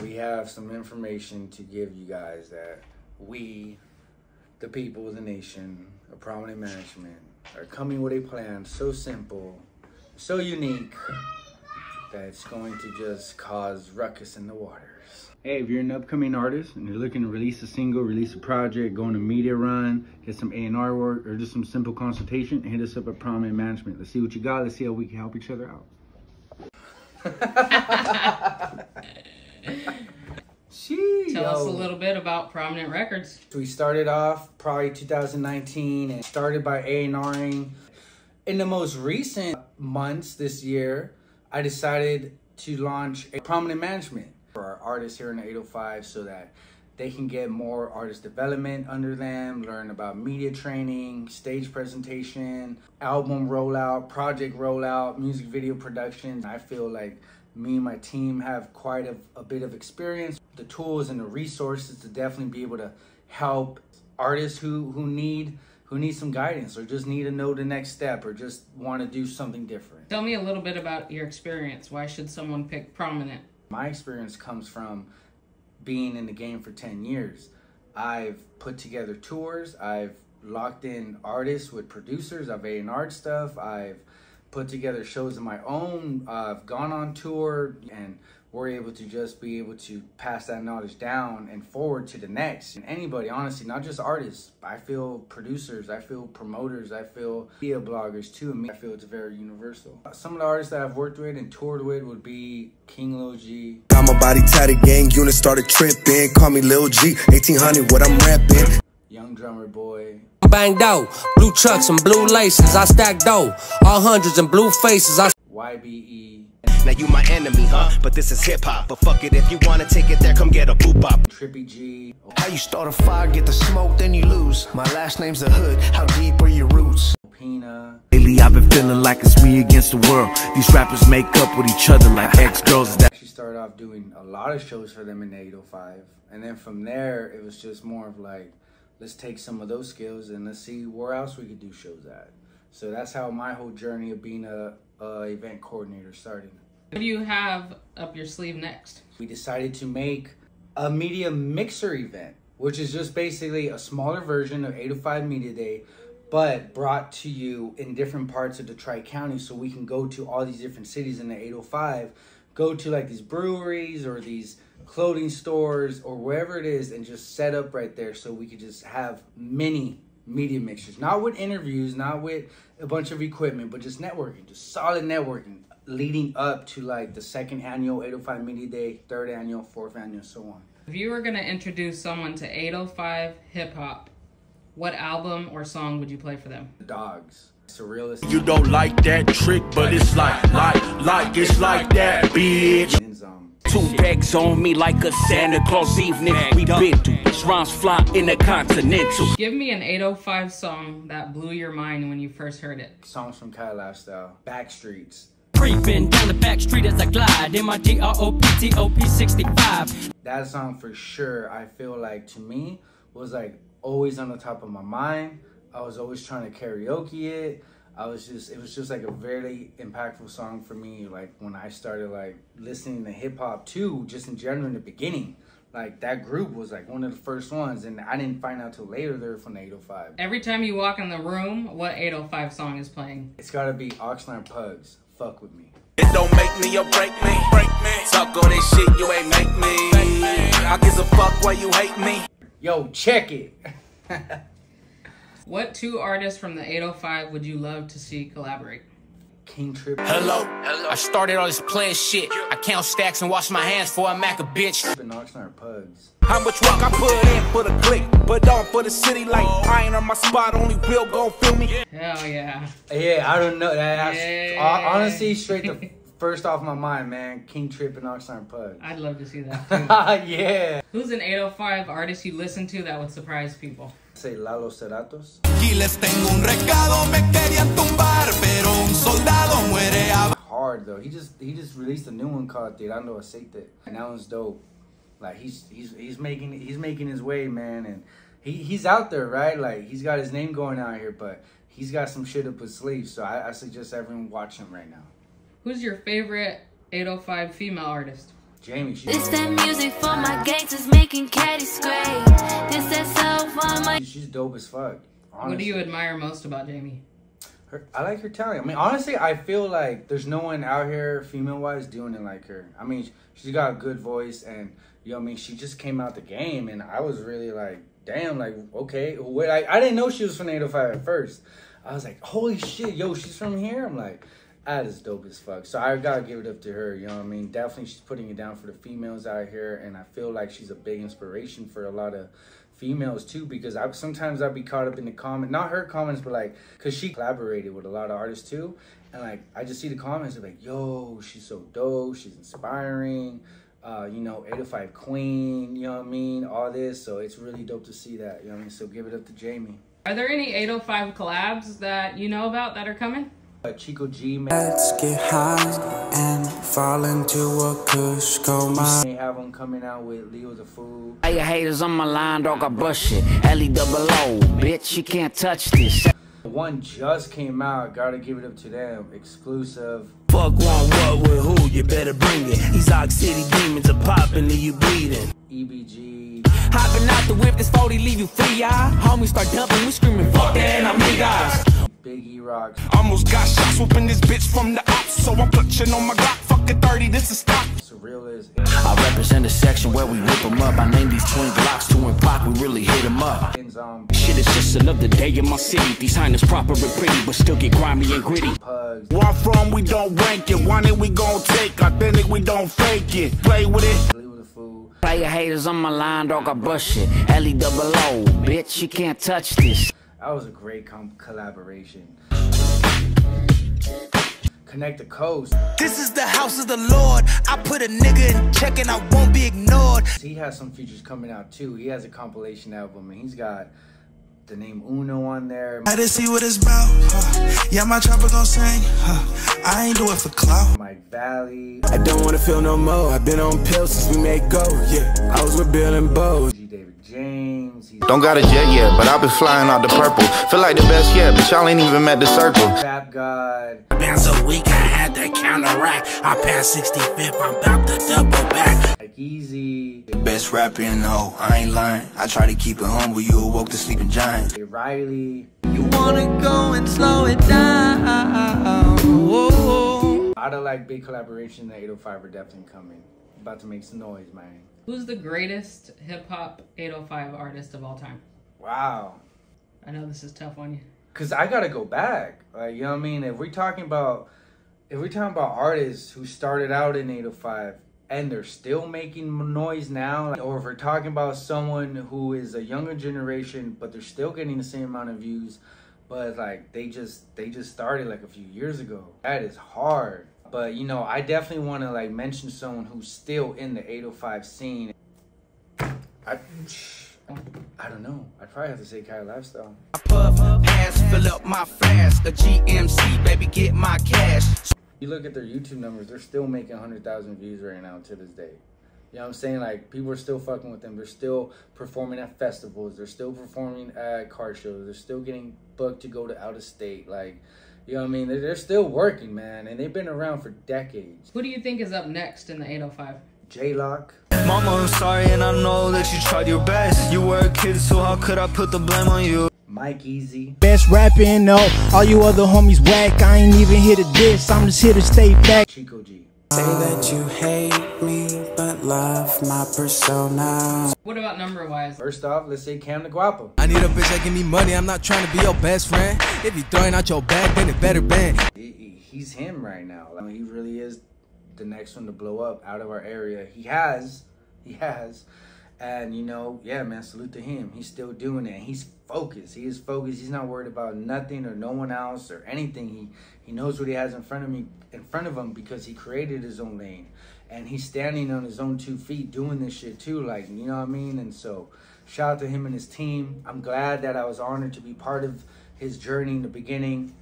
we have some information to give you guys that we, the people of the nation, a prominent management, are coming with a plan so simple, so unique, that it's going to just cause ruckus in the waters. Hey, if you're an upcoming artist and you're looking to release a single, release a project, go on a media run, get some A&R work, or just some simple consultation, hit us up at Prominent Management. Let's see what you got. Let's see how we can help each other out. Tell us a little bit about Prominent Records. We started off probably 2019 and started by A&Ring. In the most recent months this year, I decided to launch a prominent management for our artists here in the 805 so that they can get more artist development under them, learn about media training, stage presentation, album rollout, project rollout, music video production. I feel like me and my team have quite a, a bit of experience, the tools and the resources to definitely be able to help artists who, who need who need some guidance or just need to know the next step or just want to do something different. Tell me a little bit about your experience. Why should someone pick Prominent? My experience comes from being in the game for 10 years. I've put together tours, I've locked in artists with producers, I've A&R stuff, I've put together shows of my own, uh, I've gone on tour, and we're able to just be able to pass that knowledge down and forward to the next. And anybody, honestly, not just artists, I feel producers, I feel promoters, I feel media bloggers too, and me, I feel it's very universal. Some of the artists that I've worked with and toured with would be King Lil G, Got my body tatted, gang unit started tripping. Call me Lil G, 1800, what I'm rapping. Young Drummer Boy, Banged out, blue chucks and blue laces. I stacked dough, all hundreds and blue faces. I YBE, Now you my enemy, huh? But this is hip hop. But fuck it, if you wanna take it there, come get a boop up. Trippy G, How you start a fire, get the smoke, then you lose. My last name's the hood. How deep are your roots? Pina, Lately I've been feeling like it's me against the world. These rappers make up with each other like ex-girls. That actually started off doing a lot of shows for them in 805 and then from there it was just more of like let's take some of those skills and let's see where else we could do shows at so that's how my whole journey of being a, a event coordinator started What do you have up your sleeve next? we decided to make a media mixer event which is just basically a smaller version of 805 media day but brought to you in different parts of the tri-county so we can go to all these different cities in the 805 go to like these breweries or these clothing stores or wherever it is and just set up right there so we could just have many media mixers not with interviews not with a bunch of equipment but just networking just solid networking leading up to like the second annual 805 media day third annual fourth annual so on If you were going to introduce someone to 805 hip hop, what album or song would you play for them? the dogs surrealist you don't like that trick, but it's like, like, like, it's like that, bitch. And, two bags on me like a Santa Claus evening. We been through rhymes fly in the continental. Give me an 805 song that blew your mind when you first heard it. songs from Kai Lifestyle Backstreets Creeping down the back street as I glide in my D-R-O-P-T-O-P 65. that song for sure i feel like to me was like always on the top of my mind i was always trying to karaoke it i was just it was just like a very impactful song for me like when i started like listening to hip-hop too just in general in the beginning like that group was like one of the first ones and i didn't find out till later they were from the 805 Every time you walk in the room, what 805 song is playing? it's gotta be oxnard pugs fuck with me It don't make me or break me. Break me. Talk all this shit, you ain't make me. I gives a fuck why you hate me. yo check it What two artists from the 805 would you love to see collaborate? king trip Hello. I started all this playing shit. I count stacks and wash my hands before I mack a bitch. and oxnard pugs How much work I put in for the click, but on for the city like I ain't on my spot. Only real gon' feel me. Hell yeah. Yeah, I don't know. That's Yeah. hon- honestly straight the first off my mind, man. King Trip and Oxnard Pug. I'd love to see that too. yeah. Who's an 805 artist you listen to that would surprise people? Say Lalo Ceratos. Aquí les tengo un recado, me querían tumbar, pero un soldado muere a Hard though. He just he just released a new one called Tirando Aceite, and that one's dope. Like he's he's he's making he's making his way, man, and he he's out there, right? Like he's got his name going out here, but he's got some shit up his sleeve. So I, I suggest everyone watch him right now. Who's your favorite 805 female artist? Jamie, she's This that music for my gangsters making caddy scrape. This that soul for my she's dope as fuck. What do you admire most about Jamie? Her, I like her talent. I mean, honestly, I feel like there's no one out here, female wise, doing it like her. I mean, she's got a good voice, and you know, what I mean, she just came out the game, and I was really like, damn, like, okay, wait, I, I didn't know she was from 805 at first. I was like, holy shit, yo, she's from here. I'm like, that is dope as fuck. So I gotta give it up to her. You know what I mean? Definitely, she's putting it down for the females out here, and I feel like she's a big inspiration for a lot of females too. Because I sometimes I'd be caught up in the comment, not her comments, but like, cause she collaborated with a lot of artists too, and like I just see the comments like, yo, she's so dope, she's inspiring. Uh, you know, 805 Queen, you know what I mean? All this. So it's really dope to see that. You know what I mean? So give it up to Jamie. Are there any 805 collabs that you know about that are coming? Chico G, man. Let's get high and fall into a kush coma. They have them coming out with Leo the Fool. Hey, your haters on my line, dog, I bust it. Ellie double O, bitch, you can't touch this. One just came out. Gotta give it up to them. Exclusive. Fuck one what with who, you better bring it. These Ox City demons are popping, leave you bleeding. EBG. Hopping out the whip, this 40 leave you free, y'all. Homies start dumping, we screaming, fuck that, and I'm guys. Big E Rocks. Almost got shots whooping this bitch from the ops, so I'm clutching on my Glock. Fuck it, 30, this is stop. Surrealist. I represent a section where we rip 'em up. I name these twin blocks to and Pac, we really hit 'em up. Shit, it's just another day in my city. These highness proper and pretty, but still get grimy and gritty. Pugs. Where I'm from, we don't rank it. Want it, we gon' take. Authentic, we don't fake it. Play with it. Leo the Fool. Player haters on my line, dog, I bust it. Ellie double O, bitch, you can't touch this. That was a great collaboration. Connect the Coast. This is the house of the Lord. I put a nigga in check and I won't be ignored. He has some features coming out too. He has a compilation album and he's got the name Uno on there. I didn't see what it's about. huh. Yeah, my chopper gon' sing. huh. I ain't do it for clout. Mike Valley. I don't wanna feel no more. I've been on pills since we made go. Yeah, I was with Bill and Bo. G. David James. He's Don't got a jet yet, but I've been flying out the purple. Feel like the best yet, but y'all ain't even met the circle. Trap God. Been so weak, I had to counteract. I passed 65th, I'm about to double back. Like Easy. Best rapper in the hole, I ain't lying. I try to keep it humble, you awoke the sleeping giant. Jay Riley. You wanna go and slow it down. Whoa. A lot of like big collaboration. The 805 are definitely coming. About to make some noise, man. Who's the greatest hip hop 805 artist of all time? Wow. I know this is tough on you. Cause I gotta go back. Like you know what I mean? If we're talking about if we're talking about artists who started out in 805 and they're still making noise now, or if we're talking about someone who is a younger generation but they're still getting the same amount of views, but like they just they just started like a few years ago. That is hard. But you know, I definitely want to like mention someone who's still in the 805 scene. I I don't know. I'd probably have to say Kai Lifestyle. I Puff, pass, fill up my flask. A GMC, baby, get my cash. you look at their YouTube numbers, they're still making 100,000 views right now to this day. You know what I'm saying? Like, people are still fucking with them. They're still performing at festivals. They're still performing at car shows. They're still getting booked to go to out of state. Like, you know what I mean? They're, they're still working, man. And they've been around for decades. Who do you think is up next in the 805? J-Lock. Mama, I'm sorry, and I know that you tried your best. You were a kid, so how could I put the blame on you? Mike Easy. Best rapping, no. All you other homies whack. I ain't even here to diss. I'm just here to stay back. Chico G. Say that you hate me, but love my persona. What about number wise? First off, let's say Cam the Guapo. I need a bitch that give me money. I'm not trying to be your best friend. If you throwing out your bag, then it better bend. He- he- He's him right now. I mean, he really is the next one to blow up out of our area. He has. He has. And, you know, yeah, man, salute to him. He's still doing it. He's focused. He is focused. He's not worried about nothing or no one else or anything. He he knows what he has in front of me in front of him because he created his own lane. And he's standing on his own two feet doing this shit too. Like, you know what I mean? And so shout out to him and his team. I'm glad that I was honored to be part of his journey in the beginning.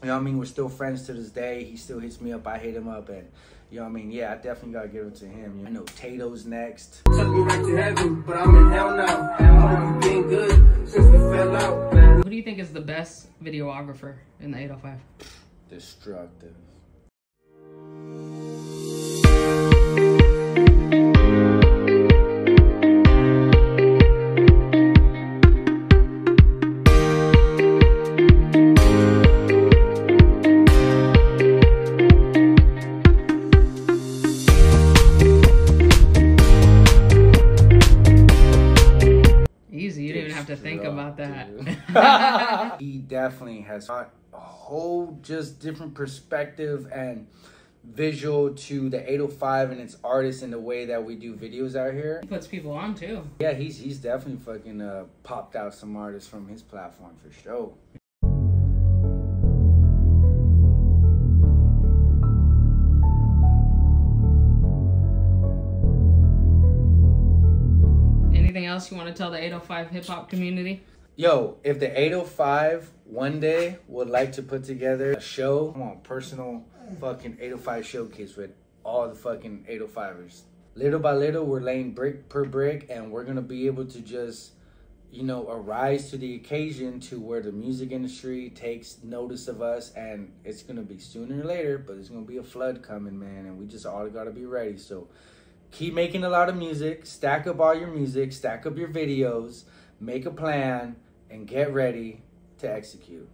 You know what I mean? We're still friends to this day. He still hits me up. I hit him up. And, you know what I mean? Yeah, I definitely got to give it to him. I know Tato's next. Took me right to heaven, but I'm in hell now. I'm being good since we fell out. Who do you think is the best videographer in the 805? Destructive. About that. he definitely has brought a whole just different perspective and visual to the 805 and its artists and the way that we do videos out here. He puts people on too. Yeah, he's he's definitely fucking uh, popped out some artists from his platform for sure. Else you want to tell the 805 hip hop community? Yo, if the 805 one day would like to put together a show, on, personal fucking 805 showcase with all the fucking 805ers. Little by little, we're laying brick per brick, and we're gonna be able to just, you know, arise to the occasion to where the music industry takes notice of us, and it's gonna be sooner or later, but there's gonna be a flood coming, man, and we just all gotta be ready. So keep making a lot of music, stack up all your music, stack up your videos, make a plan, and get ready to execute.